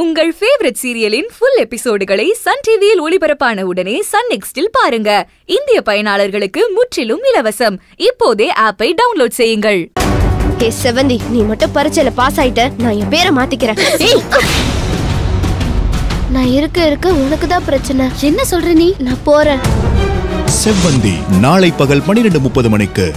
உங்கள் ஃபேவரட் சீரியலின் ஃபுல் எபிசோடுகளை சன் டிவியில் ஒளிபரப்பான உடனே சன் நெக்ஸ்டில் பாருங்க. இந்திய பயனாளர்களுக்கு முற்றிலும் இலவசம். இப்போதே ஆப்பை டவுன்லோட் செய்யுங்கள். ஏ செவந்தி நீ மட்டும் பரீட்சையில பாஸ் ஆயிட்ட. நான் என் பேரை மாத்திக்கிறேன். நான் இருக்க இருக்க உனக்கு தான் பிரச்சனை. என்ன சொல்ற நீ? நான் போறேன். செவ்வந்தி நாளை பகல் பனிரெண்டு முப்பது மணிக்கு.